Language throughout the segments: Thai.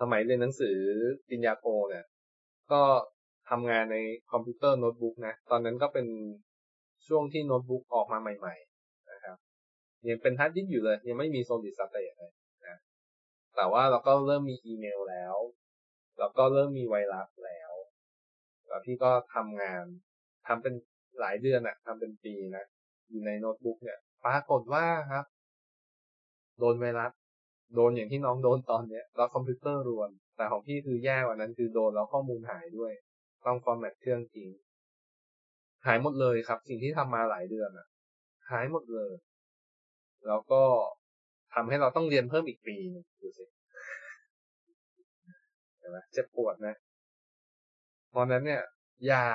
สมัยเรียนหนังสือปริญญาโทเนี่ย ก็ทำงานในคอมพิวเตอร์โน้ตบุ๊กนะ ตอนนั้นก็เป็นช่วงที่โน้ตบุ๊กออกมาใหม่ ๆ นะครับ ยังเป็นฮาร์ดดิสก์อยู่เลย ยังไม่มี solid state เลยนะ แต่ว่าเราก็เริ่มมีอีเมลแล้วแล้วก็เริ่มมีไวรัสแล้วแล้วพี่ก็ทำงานทำเป็นหลายเดือนอะทำเป็นปีนะ อยู่ในโน้ตบุ๊กเนี่ย ปรากฏว่าครับ โดนไวรัส โดนอย่างที่น้องโดนตอนเนี้ยแล้วคอมพิวเตอร์รวน แต่ของพี่คือแย่กว่านั้นคือโดนแล้วข้อมูลหายด้วย ต้องฟอร์แมตเครื่องจริง หายหมดเลยครับ สิ่งที่ทำมาหลายเดือนอะหายหมดเลย แล้วก็ทำให้เราต้องเรียนเพิ่มอีกปีนึงดูสิเห็นไหมเจ็บปวดนะเพราะนั้นเนี่ย อย่า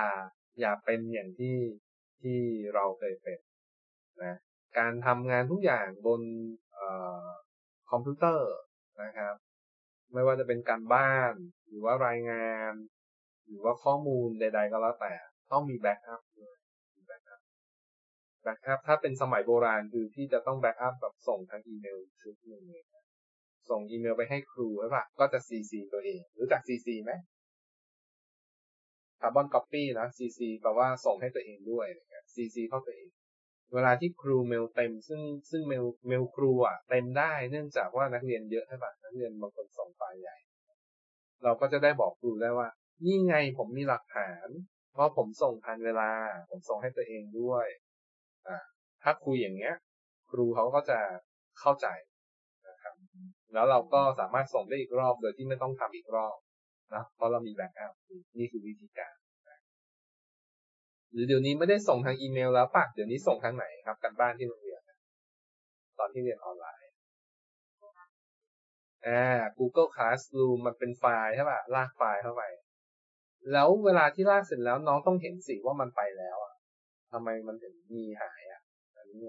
อย่าเป็นอย่างที่ที่เราเคยเป็นนะการทำงานทุกอย่างบน คอมพิวเตอร์นะครับ ไม่ว่าจะเป็นการบ้าน หรือว่ารายงาน หรือว่าข้อมูลใด ๆ ก็แล้วแต่ ต้องมี backup ด้วย backup backup ถ้าเป็นสมัยโบราณคือที่จะต้อง backup แบบส่งทางอีเมลชุดหนึ่งเลยส่งอีเมลไปให้ครูใช่ปะก็จะ CC ตัวเอง รู้จัก CC ไหมcarbon copy นะ CC แปลว่าส่งให้ตัวเองด้วยนะครับ CC เข้าตัวเอง เวลาที่ครูเมลเต็ม ซึ่งซึ่งเมลเมลครูอะเต็มได้เนื่องจากว่านักเรียนเยอะใช่ปะนักเรียนบางคนส่งไฟล์ใหญ่ เราก็จะได้บอกครูได้ว่า นี่ไงผมมีหลักฐาน เพราะผมส่งทันเวลา ผมส่งให้ตัวเองด้วยอ่าถ้าครูอย่างเงี้ย ครูเขาก็จะเข้าใจนะครับ แล้วเราก็สามารถส่งได้อีกรอบโดยที่ไม่ต้องทำอีกรอบนะเพราะเรามี backup นี่คือวิธีการ หรือเดี๋ยวนี้ไม่ได้ส่งทางอีเมลแล้วปะเดี๋ยวนี้ส่งทางไหนครับการบ้านที่โรงเรียนตอนที่เรียนออนไลน์อ่า Google Classroom มันเป็นไฟล์ใช่ป่ะลากไฟล์เข้าไป แล้วเวลาที่ลากเสร็จแล้วน้องต้องเห็นสิว่ามันไปแล้วอะทำไมมันถึงมีหายอะอันนี้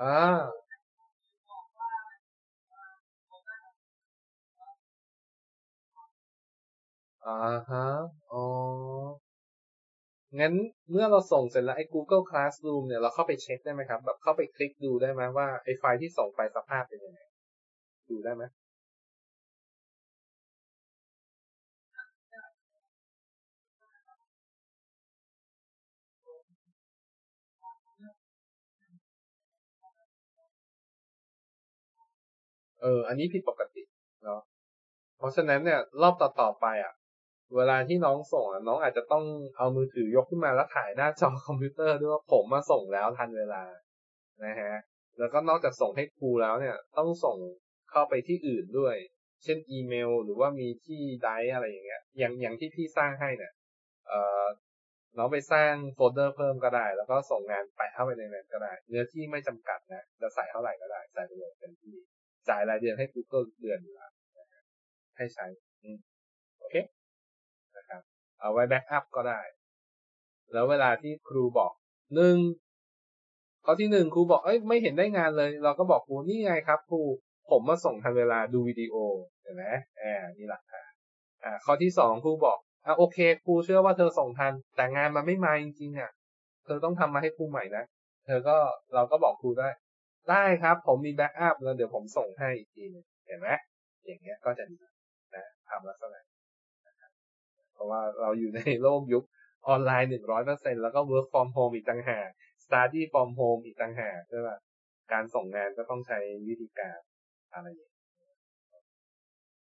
อ่า อ่าฮะ อ๋อ งั้นเมื่อเราส่งเสร็จแล้วไอ้ Google Classroom เนี่ยเราเข้าไปเช็คได้ไหมครับ แบบเข้าไปคลิกดูได้ไหมว่าไอ้ไฟล์ที่ส่งไปสภาพเป็นยังไง ดูได้ไหมเออ อันนี้ผิดปกติเนาะ เพราะฉะนั้นเนี่ย รอบต่อๆไปอะ เวลาที่น้องส่งน้องอาจจะต้องเอามือถือยกขึ้นมาแล้วถ่ายหน้าจอคอมพิวเตอร์ด้วยว่าผมมาส่งแล้วทันเวลานะฮะแล้วก็นอกจากส่งให้ครูแล้วเนี่ย ต้องส่งเข้าไปที่อื่นด้วย เช่นอีเมล หรือว่ามีที่ไดอะไรอย่างเงี้ย อย่างอย่างที่พี่สร้างให้เนี่ยเอ่อน้องไปสร้างโฟลเดอร์เพิ่มก็ได้ แล้วก็ส่งงานไปเข้าไปในนั้นก็ได้ เนื้อที่ไม่จำกัดนะจะใส่เท่าไหร่ก็ได้ใส่ไปเลยเต็มที่จ่ายรายเดือนให้ Google เดือนล้วให้ใช้ เอาไว้แบ็กอัพก็ได้ แล้วเวลาที่ครูบอกหนึ่งข้อที่หนึ่งครูบอกเอ้ยไม่เห็นได้งานเลย เราก็บอกครูนี่ไงครับครูผมมาส่งทันเวลาดูวิดีโอเห็นไหมแอบนี่หลักฐานอ่าข้อที่สองครูบอกอ่าโอเคครูเชื่อว่าเธอส่งทัน แต่งานมันไม่มาจริงๆอะ เธอต้องทำมาให้ครูใหม่นะเธอก็เราก็บอกครูได้ ได้ครับ ผมมี backup แล้วเดี๋ยวผมส่งให้อีกทีนึงเห็นไหมอย่างเงี้ยก็จะดีนะทำลักษณะ เพราะว่าเราอยู่ในโลกยุคออนไลน์หนึ่งร้อยเปอร์เซ็นแล้วก็ work from home อีกต่างหาก study from home อีกต่างหากใช่ป่ะการส่งงานก็ต้องใช้วิธีการอะไรอย่าง